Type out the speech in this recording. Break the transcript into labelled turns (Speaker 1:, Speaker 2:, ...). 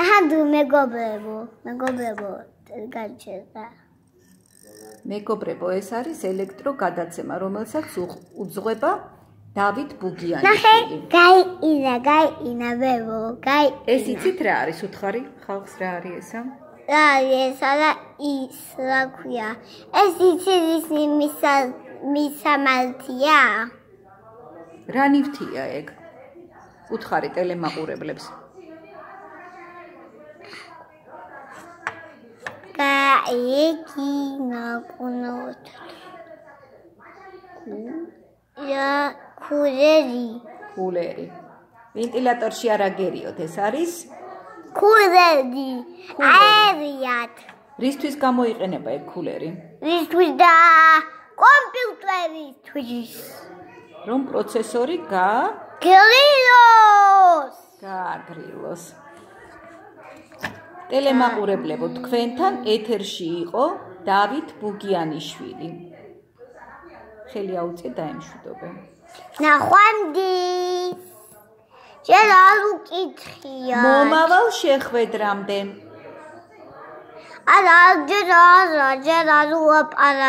Speaker 1: აჰა მეგობრებო მეგობრებო გაჩერდა.
Speaker 2: მეგობრებო ეს არის ელექტრო გადაცემა რომელსაც უძღვება დავით ბუგიანი
Speaker 1: ნახე გაიინა გაიინა ბებო გაი
Speaker 2: ეს იცით რა არის უთხარი? ხალხს რა არის ესა?
Speaker 1: რა ეს არა ის რა ქვია? ეს იცით ის მისა მისამალთია
Speaker 2: რა ნივთია ეგ უთხარი ტელემაყურებლებს.
Speaker 1: გაიქი ნაკუნოთ. ია კულერი.
Speaker 2: კულერი. ვენტილატორში არ აგერიოთ, ეს არის
Speaker 1: კულერი. აერიათ.
Speaker 2: რისთვის გამოიყენება ეგ კულერი?
Speaker 1: რისთვის და კომპიუტერისთვის.
Speaker 2: რომ პროცესორი გა
Speaker 1: გრილოს!
Speaker 2: გააგრილოს ტელემაყურებლებო თქვენთან ეთერში იყო დავით ბუგიანიშვილი. ხელი აუწე დაემშვიდობე
Speaker 1: ნახვამდის ჯერ არ უკითხია.
Speaker 2: მომავალ შეხვედრამდე.
Speaker 1: არა ჯერ არა ჯერ არ უაპარა